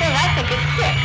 I think it's sick.